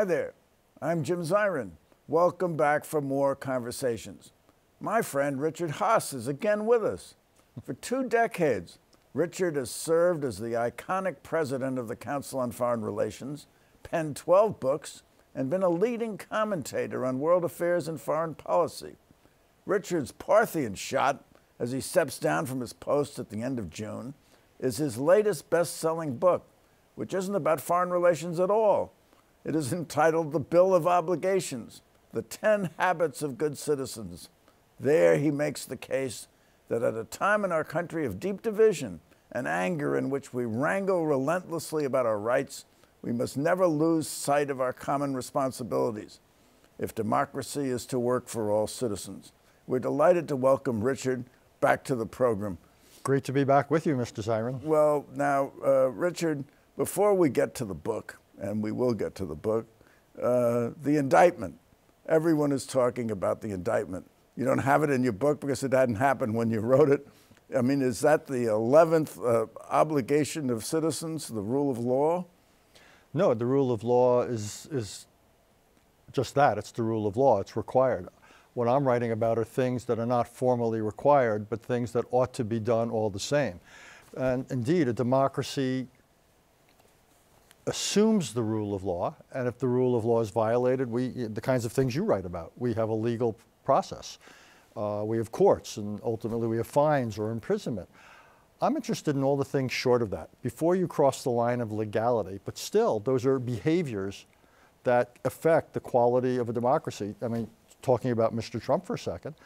Hi there, I'm Jim Zirin. Welcome back for more conversations. My friend Richard Haass is again with us. For two decades, Richard has served as the iconic president of the Council on Foreign Relations, penned 12 books, and been a leading commentator on world affairs and foreign policy. Richard's Parthian shot, as he steps down from his post at the end of June, is his latest best selling book, which isn't about foreign relations at all. It is entitled The Bill of Obligations The Ten Habits of Good Citizens. There he makes the case that at a time in our country of deep division and anger in which we wrangle relentlessly about our rights, we must never lose sight of our common responsibilities if democracy is to work for all citizens. We're delighted to welcome Richard back to the program. Great to be back with you, Mr. Zirin. Well, now, uh, Richard, before we get to the book, and we will get to the book, uh, the indictment. Everyone is talking about the indictment. You don't have it in your book because it hadn't happened when you wrote it. I mean, is that the 11th uh, obligation of citizens, the rule of law? No, the rule of law is, is just that. It's the rule of law. It's required. What I'm writing about are things that are not formally required, but things that ought to be done all the same. And indeed, a democracy assumes the rule of law, and if the rule of law is violated, we, the kinds of things you write about, we have a legal process. Uh, we have courts, and ultimately we have fines or imprisonment. I'm interested in all the things short of that, before you cross the line of legality, but still, those are behaviors that affect the quality of a democracy. I mean, talking about Mr. Trump for a second,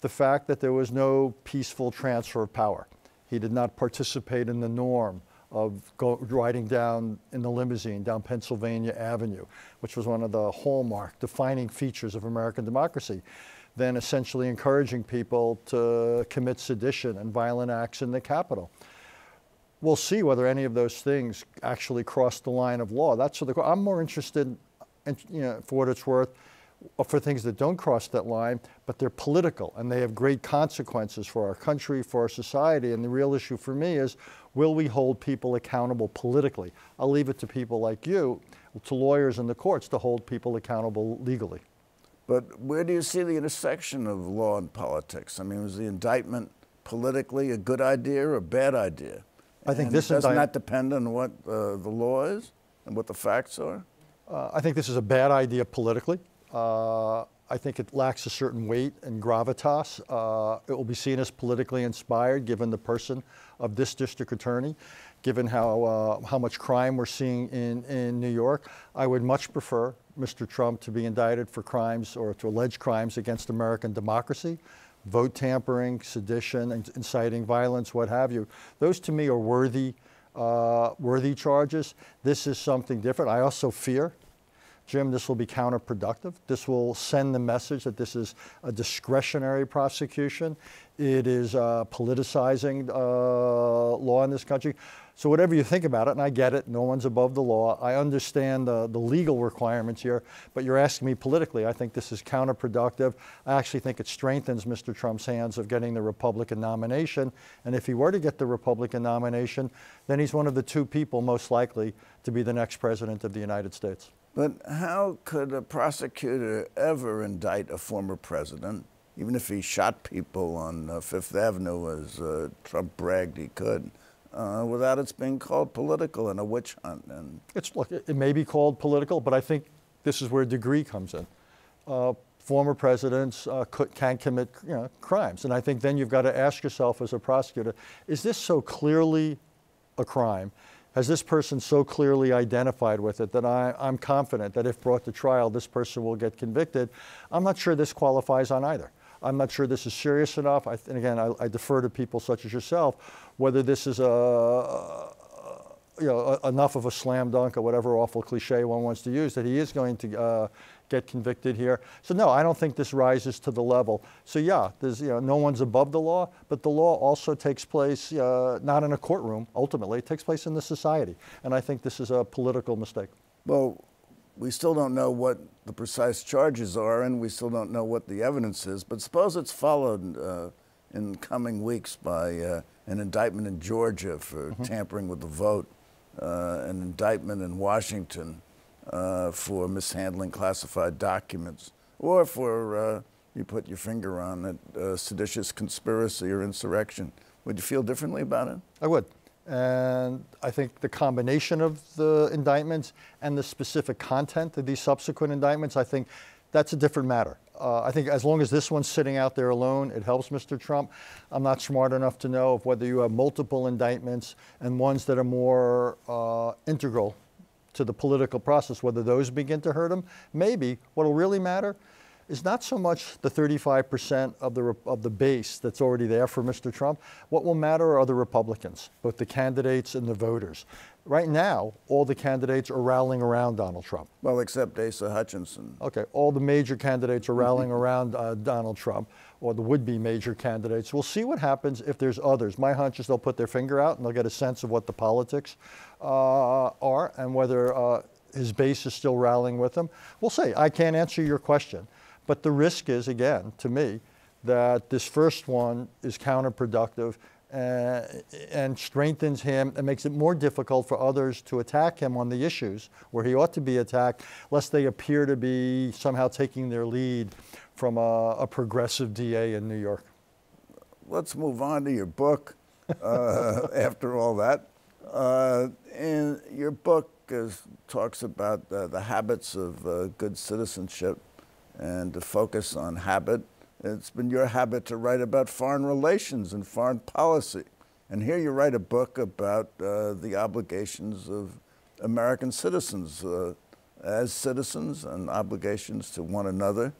the fact that there was no peaceful transfer of power. He did not participate in the norm of go, riding down in the limousine down Pennsylvania Avenue, which was one of the hallmark defining features of American democracy, then essentially encouraging people to commit sedition and violent acts in the Capitol. We'll see whether any of those things actually cross the line of law. That's the, I'm more interested, in, you know, for what it's worth, for things that don't cross that line, but they're political and they have great consequences for our country, for our society. And the real issue for me is will we hold people accountable politically? I'll leave it to people like you, to lawyers and the courts, to hold people accountable legally. But where do you see the intersection of law and politics? I mean, was the indictment politically a good idea or a bad idea? I think and this doesn't that depend on what uh, the law is and what the facts are? Uh, I think this is a bad idea politically. Uh, I think it lacks a certain weight and gravitas. Uh, it will be seen as politically inspired given the person of this district attorney, given how, uh, how much crime we're seeing in, in New York. I would much prefer Mr. Trump to be indicted for crimes or to allege crimes against American democracy, vote tampering, sedition, inciting violence, what have you. Those to me are worthy, uh, worthy charges. This is something different. I also fear Jim, this will be counterproductive. This will send the message that this is a discretionary prosecution. It is uh, politicizing uh, law in this country. So whatever you think about it, and I get it, no one's above the law. I understand the, the legal requirements here, but you're asking me politically. I think this is counterproductive. I actually think it strengthens Mr. Trump's hands of getting the Republican nomination. And if he were to get the Republican nomination, then he's one of the two people most likely to be the next president of the United States. But how could a prosecutor ever indict a former president, even if he shot people on uh, Fifth Avenue as uh, Trump bragged he could? Uh, without it being called political and a witch hunt. And it's look, it may be called political, but I think this is where degree comes in. Uh, former presidents uh, could, can commit you know, crimes, and I think then you've got to ask yourself as a prosecutor: Is this so clearly a crime? Has this person so clearly identified with it that I, I'm confident that if brought to trial, this person will get convicted? I'm not sure this qualifies on either. I'm not sure this is serious enough. I, and again, I, I, defer to people such as yourself, whether this is a you know, a, enough of a slam dunk or whatever awful cliche one wants to use that he is going to uh, get convicted here. So no, I don't think this rises to the level. So yeah, there's you know no one's above the law, but the law also takes place uh, not in a courtroom. Ultimately, it takes place in the society, and I think this is a political mistake. Well, we still don't know what the precise charges are, and we still don't know what the evidence is. But suppose it's followed uh, in coming weeks by uh, an indictment in Georgia for mm-hmm. tampering with the vote, uh, an indictment in Washington. Uh, for mishandling classified documents or for uh, you put your finger on it, uh, seditious conspiracy or insurrection. Would you feel differently about it? I would. And I think the combination of the indictments and the specific content of these subsequent indictments, I think that's a different matter. Uh, I think as long as this one's sitting out there alone, it helps Mr. Trump. I'm not smart enough to know whether you have multiple indictments and ones that are more uh, integral to the political process, whether those begin to hurt him. Maybe. What'll really matter is not so much the 35% of the, of the base that's already there for Mr. Trump. What will matter are the Republicans, both the candidates and the voters. Right now, all the candidates are rallying around Donald Trump. Well, except Asa Hutchinson. Okay, all the major candidates are rallying around uh, Donald Trump, or the would-be major candidates. We'll see what happens if there's others. My hunch is they'll put their finger out and they'll get a sense of what the politics uh, are and whether uh, his base is still rallying with him. We'll see. I can't answer your question. But the risk is, again, to me, that this first one is counterproductive uh, and strengthens him and makes it more difficult for others to attack him on the issues where he ought to be attacked, lest they appear to be somehow taking their lead from a, a progressive DA in New York. Let's move on to your book uh, after all that. Uh, and your book is, talks about the habits of uh, good citizenship and to focus on habit. It's been your habit to write about foreign relations and foreign policy. And here you write a book about uh, the obligations of American citizens uh, as citizens and obligations to one another.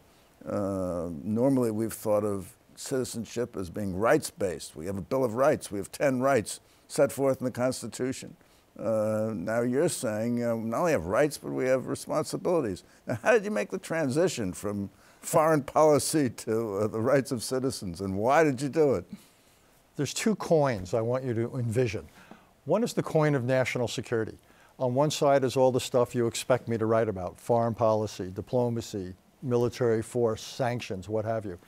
Uh, normally, we've thought of citizenship as being rights based. We have a Bill of Rights, we have 10 rights set forth in the Constitution. Uh, now you're saying uh, not only have rights, but we have responsibilities. Now, how did you make the transition from foreign policy to uh, the rights of citizens, and why did you do it? There's two coins I want you to envision. One is the coin of national security. On one side is all the stuff you expect me to write about foreign policy, diplomacy, military force, sanctions, what have you.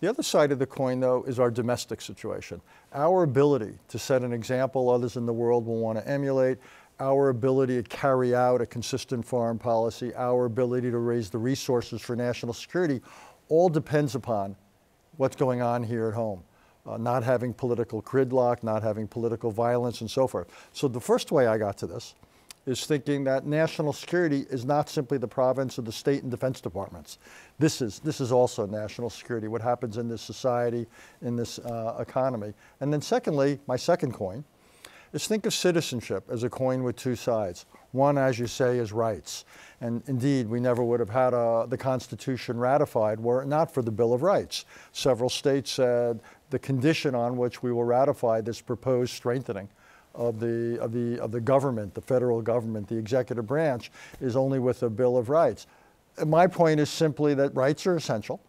The other side of the coin, though, is our domestic situation. Our ability to set an example others in the world will want to emulate, our ability to carry out a consistent foreign policy, our ability to raise the resources for national security, all depends upon what's going on here at home. Uh, not having political gridlock, not having political violence, and so forth. So the first way I got to this is thinking that national security is not simply the province of the state and defense departments. This is, this is also national security, what happens in this society, in this uh, economy. And then secondly, my second coin, is think of citizenship as a coin with two sides. One, as you say, is rights. And indeed, we never would have had uh, the Constitution ratified were it not for the Bill of Rights. Several states said the condition on which we will ratify this proposed strengthening of the, of, the, of the government, the federal government, the executive branch, is only with a Bill of Rights. My point is simply that rights are essential,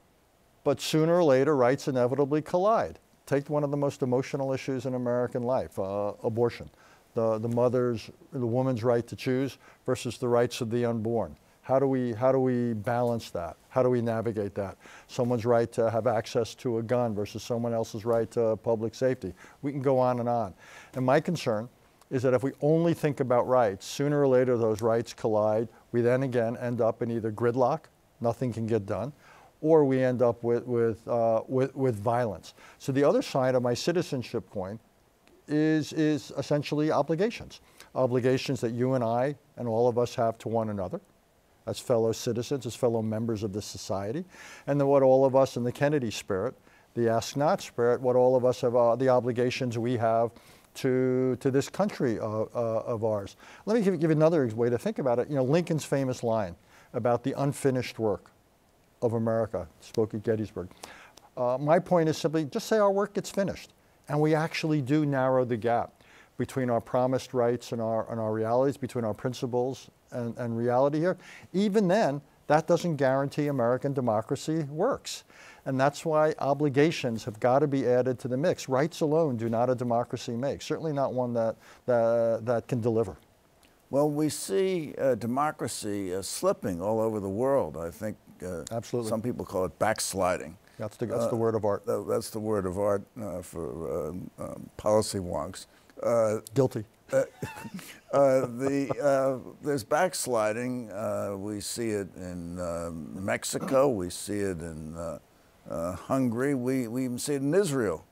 but sooner or later, rights inevitably collide. Take one of the most emotional issues in American life, uh, abortion. The, the mother's, the woman's right to choose versus the rights of the unborn. How do we, how do we balance that? How do we navigate that? Someone's right to have access to a gun versus someone else's right to public safety. We can go on and on. And my concern is that if we only think about rights, sooner or later those rights collide. We then again end up in either gridlock, nothing can get done, or we end up with, with, uh, with, with violence. So the other side of my citizenship coin is, is essentially obligations. Obligations that you and I and all of us have to one another as fellow citizens, as fellow members of the society, and then what all of us in the Kennedy spirit, the ask not spirit, what all of us have, uh, the obligations we have to, to this country uh, uh, of ours. Let me give, give another way to think about it. You know, Lincoln's famous line about the unfinished work of America, spoke at Gettysburg. Uh, my point is simply just say our work gets finished, and we actually do narrow the gap between our promised rights and our, and our realities, between our principles and, and reality here. Even then, that doesn't guarantee American democracy works. And that's why obligations have got to be added to the mix. Rights alone do not a democracy make, certainly not one that, that, that can deliver. Well, we see uh, democracy uh, slipping all over the world. I think uh, Absolutely. some people call it backsliding. That's the, that's the word of art. that's the word of art uh, for um, um, policy wonks. Uh, Guilty. Uh, uh, the, uh, there's backsliding. Uh, we see it in um, Mexico. We see it in uh, Hungary. We, we even see it in Israel.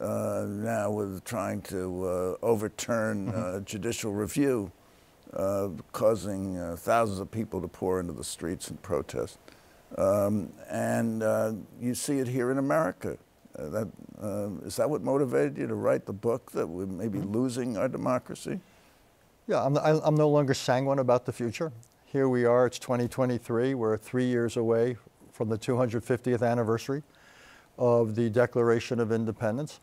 now with trying to overturn mm-hmm. judicial review, causing thousands of people to pour into the streets and protest. Um, and you see it here in America. Uh, that, uh, is that what motivated you to write the book that we may be mm-hmm. losing our democracy? Yeah, I'm, I'm no longer sanguine about the future. Here we are, it's 2023. We're three years away from the 250th anniversary of the Declaration of Independence.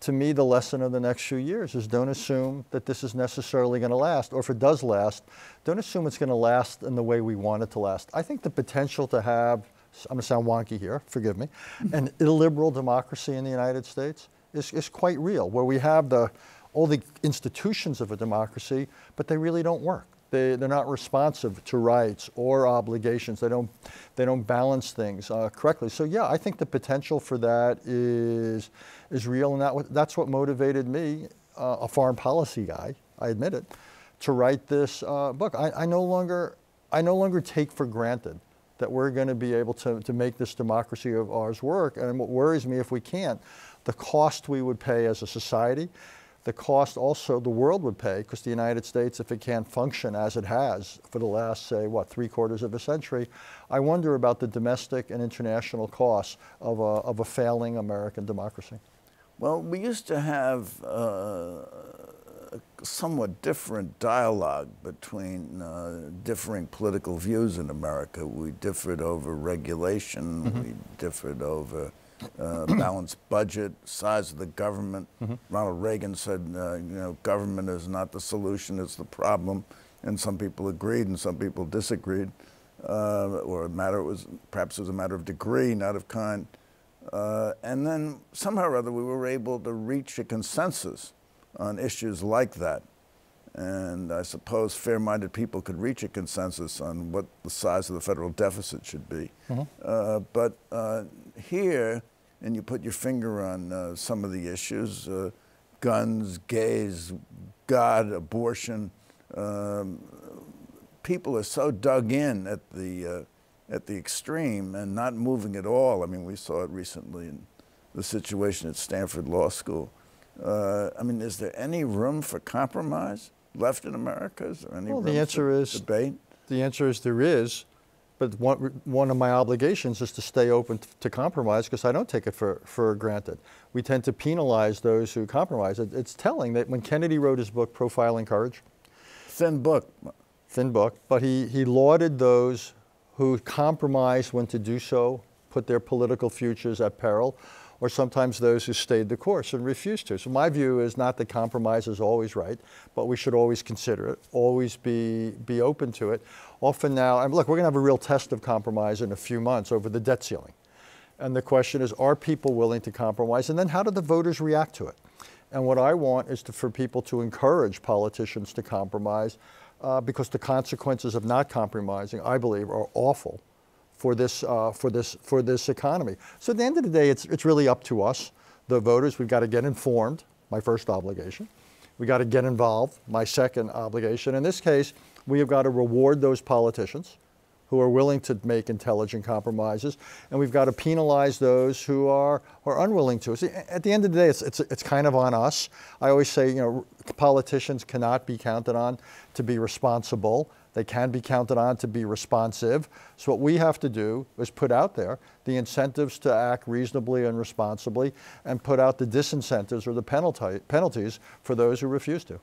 To me, the lesson of the next few years is don't assume that this is necessarily going to last, or if it does last, don't assume it's going to last in the way we want it to last. I think the potential to have I'm going to sound wonky here, forgive me, an illiberal democracy in the United States is, is quite real, where we have the, all the institutions of a democracy, but they really don't work. They, they're not responsive to rights or obligations. They don't, they don't balance things uh, correctly. So yeah, I think the potential for that is, is real, and that, that's what motivated me, uh, a foreign policy guy, I admit it, to write this uh, book. I, I, no longer, I no longer take for granted that we're going to be able to, to make this democracy of ours work. And what worries me if we can't, the cost we would pay as a society, the cost also the world would pay, because the United States, if it can't function as it has for the last, say, what, three quarters of a century, I wonder about the domestic and international costs of a, of a failing American democracy. Well, we used to have uh, somewhat different dialogue between uh, differing political views in America. We differed over regulation, mm-hmm. we differed over uh, balanced budget, size of the government. Mm-hmm. Ronald Reagan said, uh, you know, government is not the solution, it's the problem. And some people agreed and some people disagreed. Uh, or a matter it was perhaps it was a matter of degree, not of kind. Uh, and then somehow or other we were able to reach a consensus on issues like that. And I suppose fair minded people could reach a consensus on what the size of the federal deficit should be. Mm-hmm. Uh, but uh, here, and you put your finger on uh, some of the issues uh, guns, gays, God, abortion. Um, people are so dug in at the, uh, at the extreme and not moving at all. I mean, we saw it recently in the situation at Stanford Law School. Uh, I mean, is there any room for compromise left in America? Is there any well, room the answer is, debate? The answer is there is, but one, one of my obligations is to stay open to compromise because I don't take it for, for granted. We tend to penalize those who compromise. It, it's telling that when Kennedy wrote his book, Profiles in Courage, thin book, thin book, but he, he lauded those who compromised when to do so, put their political futures at peril, or sometimes those who stayed the course and refused to. So my view is not that compromise is always right, but we should always consider it, always be, be open to it. Often now, I mean, look, we're going to have a real test of compromise in a few months over the debt ceiling. And the question is, are people willing to compromise? And then how do the voters react to it? And what I want is to, for people to encourage politicians to compromise uh, because the consequences of not compromising, I believe, are awful for this, uh, for this, for this economy. So at the end of the day, it's, it's really up to us, the voters. We've got to get informed, my first obligation. We got to get involved, my second obligation. In this case, we have got to reward those politicians who are willing to make intelligent compromises, and we've got to penalize those who are, are unwilling to. At the end of the day, it's, it's, it's kind of on us. I always say, you know, politicians cannot be counted on to be responsible. They can be counted on to be responsive. So what we have to do is put out there the incentives to act reasonably and responsibly and put out the disincentives or the penalty, penalties for those who refuse to.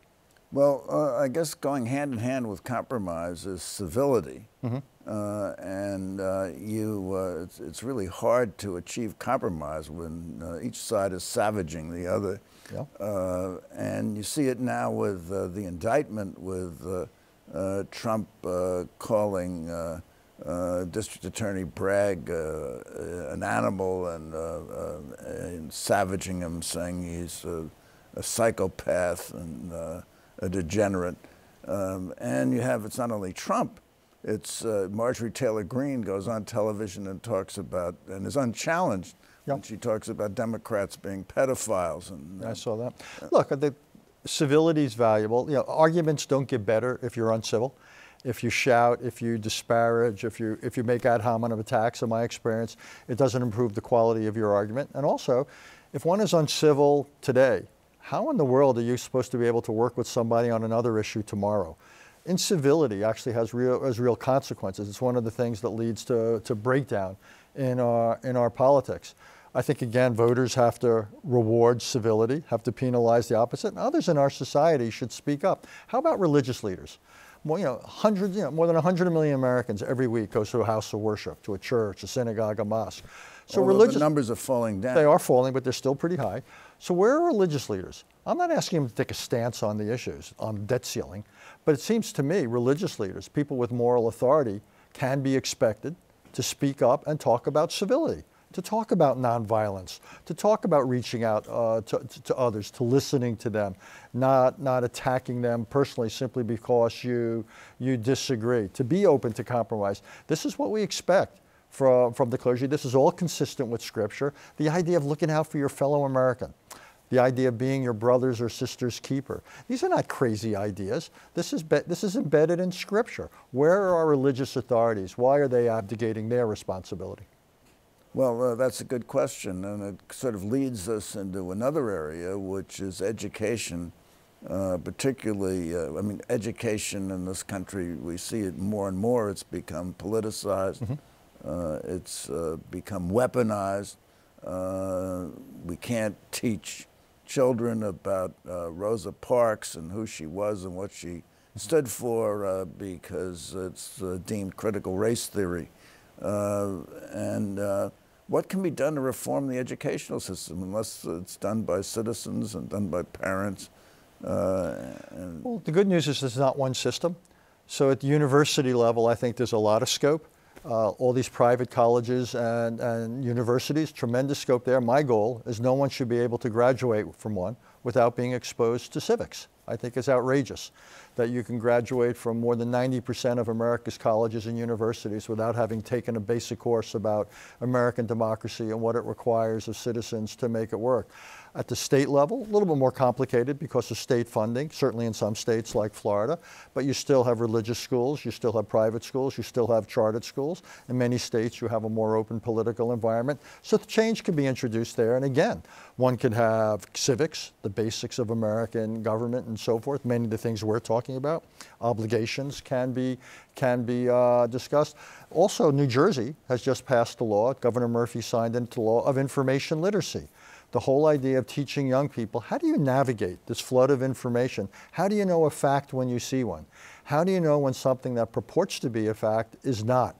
Well, uh, I guess going hand in hand with compromise is civility. Mm-hmm. Uh, and uh, you, uh, it's, it's, really hard to achieve compromise when uh, each side is savaging the other. Yeah. Uh, and you see it now with the indictment with uh, Trump uh, calling uh, District Attorney Bragg an animal and, and, savaging him, saying he's a, a psychopath and a degenerate. Um, and you have, it's not only Trump, it's uh, Marjorie Taylor Greene goes on television and talks about, and is unchallenged, yep. when she talks about Democrats being pedophiles. And, uh, I saw that. Look, the, civility is valuable. You know, arguments don't get better if you're uncivil. If you shout, if you disparage, if you, if you make ad hominem attacks, in my experience, it doesn't improve the quality of your argument. And also, if one is uncivil today, how in the world are you supposed to be able to work with somebody on another issue tomorrow? Incivility actually has real, has real consequences. It's one of the things that leads to, to breakdown in our, in our politics. I think, again, voters have to reward civility, have to penalize the opposite, and others in our society should speak up. How about religious leaders? More, you know, hundreds, you know, more than 100 million Americans every week goes to a house of worship, to a church, a synagogue, a mosque. So Although religious numbers are falling down. They are falling, but they're still pretty high. So where are religious leaders? I'm not asking them to take a stance on the issues, on debt ceiling, but it seems to me religious leaders, people with moral authority, can be expected to speak up and talk about civility, to talk about nonviolence, to talk about reaching out uh, to, to, others, to listening to them, not, not attacking them personally simply because you, you disagree, to be open to compromise. This is what we expect from, from the clergy. This is all consistent with Scripture. The idea of looking out for your fellow American, the idea of being your brother's or sister's keeper. These are not crazy ideas. This is, this is embedded in Scripture. Where are our religious authorities? Why are they abdicating their responsibility? Well, uh, that's a good question, and it sort of leads us into another area, which is education. Uh, particularly, uh, I mean, education in this country, we see it more and more. It's become politicized. Mm -hmm. Uh, it's uh, become weaponized. Uh, we can't teach children about Rosa Parks and who she was and what she stood for because it's deemed critical race theory. and what can be done to reform the educational system unless it's done by citizens and done by parents? Uh, well, the good news is there's not one system. So at the university level, I think there's a lot of scope uh, all these private colleges and, and universities, tremendous scope there. My goal is no one should be able to graduate from one without being exposed to civics. I think it's outrageous that you can graduate from more than 90% of America's colleges and universities without having taken a basic course about American democracy and what it requires of citizens to make it work. At the state level, a little bit more complicated because of state funding, certainly in some states like Florida, but you still have religious schools, you still have private schools, you still have chartered schools. In many states, you have a more open political environment. So the change can be introduced there. And again, one could have civics, the basics of American government and so forth, many of the things we're talking about. Obligations can be, can be uh, discussed. Also, New Jersey has just passed a law, Governor Murphy signed into law, of information literacy the whole idea of teaching young people how do you navigate this flood of information? How do you know a fact when you see one? How do you know when something that purports to be a fact is not?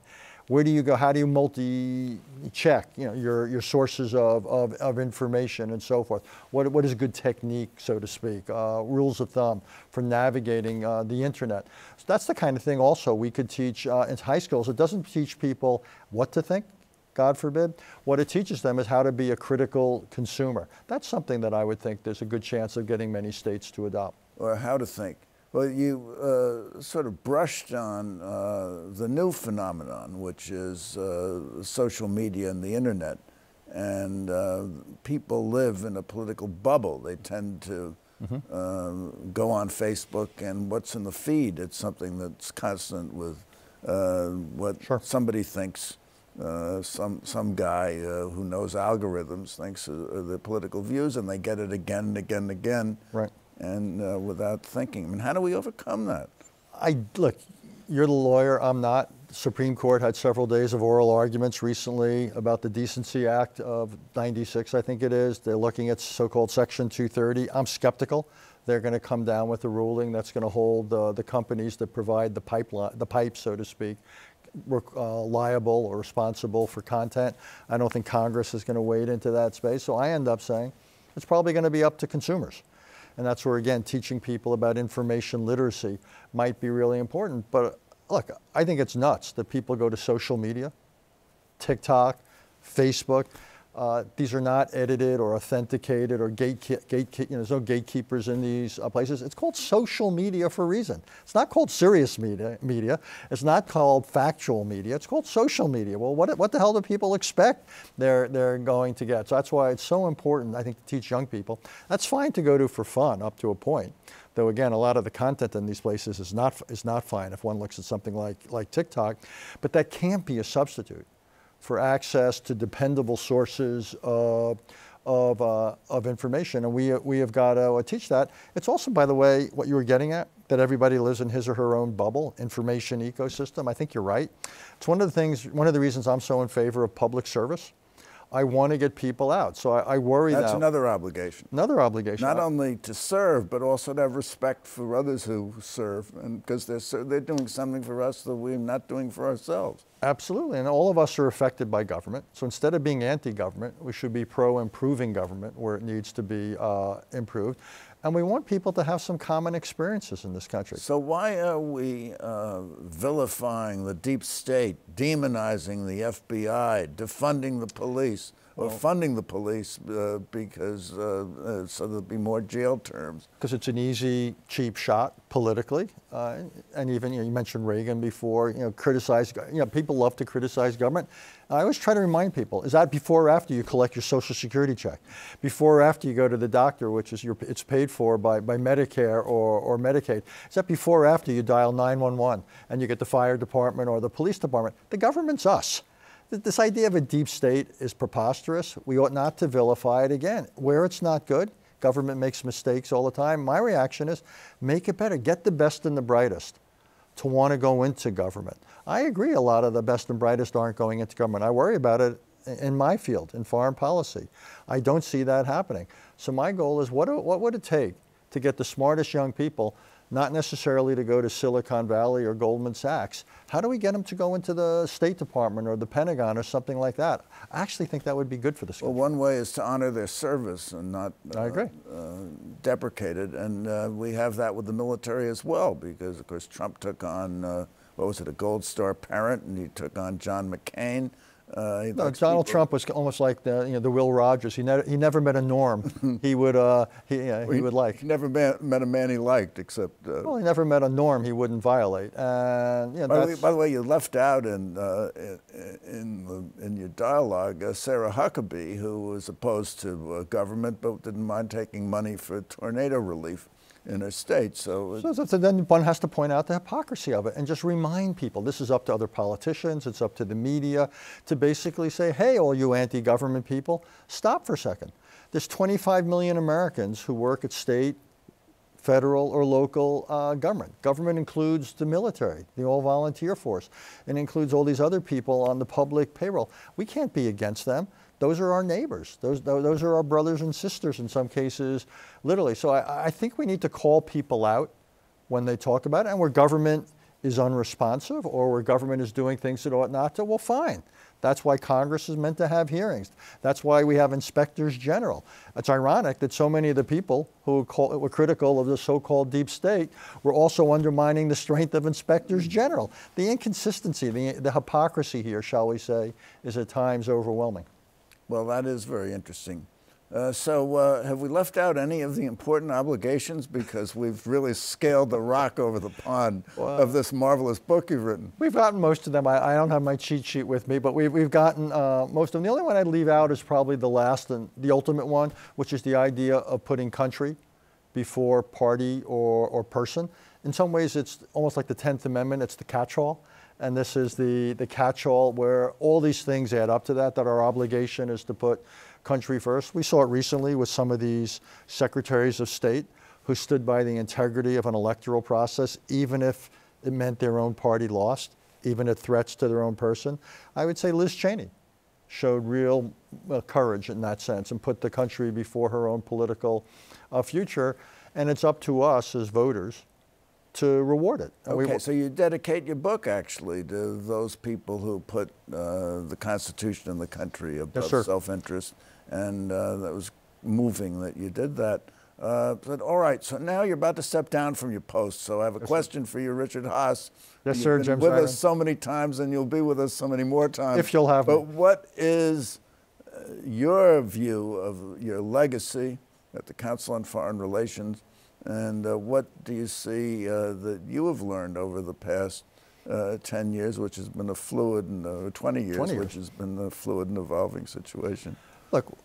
Where do you go? How do you multi-check you know, your, your sources of, of, of information and so forth? What, what is a good technique, so to speak? Uh, rules of thumb for navigating uh, the internet. So that's the kind of thing also we could teach uh, in high schools. It doesn't teach people what to think, God forbid. What it teaches them is how to be a critical consumer. That's something that I would think there's a good chance of getting many states to adopt. Or how to think. Well, you uh, sort of brushed on uh, the new phenomenon, which is uh, social media and the internet. And uh, people live in a political bubble. They tend to mm-hmm. go on Facebook, and what's in the feed, it's something that's constant with uh, what sure. somebody thinks uh, some some guy uh, who knows algorithms thinks uh, the political views, and they get it again and again and again, right? And uh, without thinking. I mean, how do we overcome that? I look. You're the lawyer. I'm not. Supreme Court had several days of oral arguments recently about the Decency Act of '96, I think it is. They're looking at so-called Section 230. I'm skeptical they're going to come down with a ruling that's going to hold uh, the companies that provide the pipeline, the pipe, so to speak, uh, liable or responsible for content. I don't think Congress is going to wade into that space. So I end up saying it's probably going to be up to consumers. And that's where, again, teaching people about information literacy might be really important. But look, I think it's nuts that people go to social media, TikTok, Facebook. Uh, these are not edited or authenticated or gate, you know, there's no gatekeepers in these uh, places. It's called social media for a reason. It's not called serious media, media. It's not called factual media. It's called social media. Well, what, what the hell do people expect they're, they're going to get? So that's why it's so important, I think, to teach young people. That's fine to go to for fun up to a point. Though again, a lot of the content in these places is not, is not fine if one looks at something like, like TikTok, but that can't be a substitute for access to dependable sources of, of, uh, of information. And we, we have got to uh, teach that. It's also, by the way, what you were getting at, that everybody lives in his or her own bubble, information ecosystem. I think you're right. It's one of the things, one of the reasons I'm so in favor of public service I want to get people out. So I, I worry That's that. another obligation. Another obligation. Not only to serve, but also to have respect for others who serve, and because they're they're doing something for us that we're not doing for ourselves. Absolutely, and all of us are affected by government. So instead of being anti-government, we should be pro-improving government where it needs to be uh, improved. And we want people to have some common experiences in this country. So why are we uh, vilifying the deep state, demonizing the FBI, defunding the police? Or funding the police uh, because uh, uh, so there'll be more jail terms. Because it's an easy, cheap shot politically, uh, and even you, know, you, mentioned Reagan before. You know, criticize. You know, people love to criticize government. I always try to remind people: is that before or after you collect your Social Security check, before or after you go to the doctor, which is your, it's paid for by, by Medicare or, or Medicaid. Is that before or after you dial 911 and you get the fire department or the police department? The government's us. This idea of a deep state is preposterous. We ought not to vilify it again. Where it's not good, government makes mistakes all the time. My reaction is make it better. Get the best and the brightest to want to go into government. I agree a lot of the best and brightest aren't going into government. I worry about it in my field, in foreign policy. I don't see that happening. So my goal is what, what would it take to get the smartest young people not necessarily to go to Silicon Valley or Goldman Sachs. How do we get them to go into the State Department or the Pentagon or something like that? I actually think that would be good for the Well, one way is to honor their service and not uh, I agree. Uh, deprecate it. And uh, we have that with the military as well because, of course, Trump took on, uh, what was it, a Gold Star parent, and he took on John McCain. Uh, no, Donald people. Trump was almost like the you know the Will Rogers. He never he never met a norm he would uh, he, well, he, he, would like. He never met, met a man he liked except. Uh, well, he never met a norm he wouldn't violate. And yeah, by, the way, by the way, you left out in uh, in the, in your dialogue uh, Sarah Huckabee, who was opposed to uh, government but didn't mind taking money for tornado relief in a state. So, so, so, then one has to point out the hypocrisy of it and just remind people this is up to other politicians, it's up to the media to basically say, hey, all you anti government people, stop for a second. There's 25 million Americans who work at state, federal, or local uh, government. Government includes the military, the all volunteer force, and includes all these other people on the public payroll. We can't be against them those are our neighbors. Those, those are our brothers and sisters in some cases, literally. So I, I think we need to call people out when they talk about it. And where government is unresponsive or where government is doing things it ought not to, well, fine. That's why Congress is meant to have hearings. That's why we have inspectors general. It's ironic that so many of the people who were critical of the so-called deep state were also undermining the strength of inspectors general. The inconsistency, the, the hypocrisy here, shall we say, is at times overwhelming. Well, that is very interesting. Uh, so, uh, have we left out any of the important obligations because we've really scaled the rock over the pond of this marvelous book you've written? We've gotten most of them. I, I don't have my cheat sheet with me, but we've, we've gotten uh, most of them. The only one I'd leave out is probably the last and the ultimate one, which is the idea of putting country before party or, or person. In some ways, it's almost like the 10th Amendment, it's the catch all and this is the, the catch-all where all these things add up to that, that our obligation is to put country first. We saw it recently with some of these secretaries of state who stood by the integrity of an electoral process, even if it meant their own party lost, even at threats to their own person. I would say Liz Cheney showed real uh, courage in that sense and put the country before her own political uh, future. And it's up to us as voters to reward it. okay, we, so you dedicate your book actually to those people who put uh, the Constitution and the country above yes, self-interest, and uh, that was moving that you did that. Uh, but all right, so now you're about to step down from your post. So I have a yes, question sir. for you, Richard Haass. Yes, You've sir, been James. With us so many times, and you'll be with us so many more times. If you'll have But me. what is your view of your legacy at the Council on Foreign Relations, and uh, what do you see uh, that you have learned over the past uh, 10 years, which has been a fluid, and, uh, 20, years, 20 years, which has been a fluid and evolving situation? Look,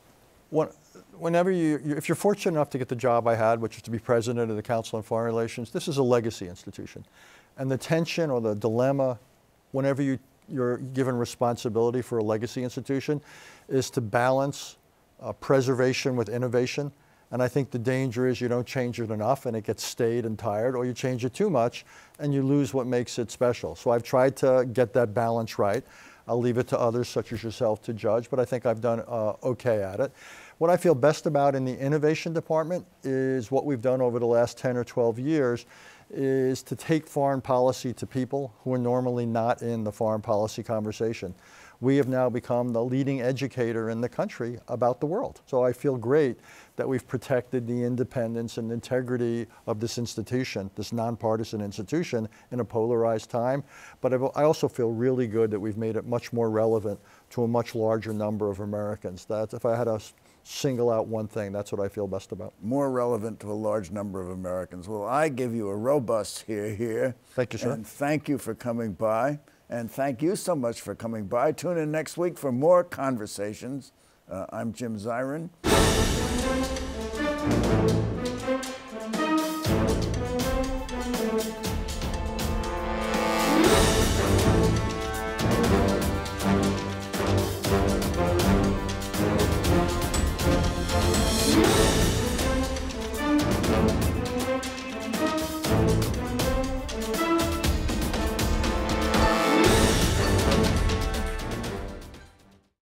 whenever you, if you're fortunate enough to get the job I had, which is to be president of the Council on Foreign Relations, this is a legacy institution. And the tension or the dilemma, whenever you, you're given responsibility for a legacy institution, is to balance uh, preservation with innovation. And I think the danger is you don't change it enough and it gets staid and tired, or you change it too much and you lose what makes it special. So I've tried to get that balance right. I'll leave it to others, such as yourself, to judge, but I think I've done uh, okay at it. What I feel best about in the innovation department is what we've done over the last 10 or 12 years is to take foreign policy to people who are normally not in the foreign policy conversation. We have now become the leading educator in the country about the world. So I feel great that we've protected the independence and integrity of this institution, this nonpartisan institution, in a polarized time. But I also feel really good that we've made it much more relevant to a much larger number of Americans. That if I had a single out one thing. That's what I feel best about. More relevant to a large number of Americans. Well, I give you a robust here, here. Thank you, sir. And thank you for coming by. And thank you so much for coming by. Tune in next week for more conversations. Uh, I'm Jim Zirin.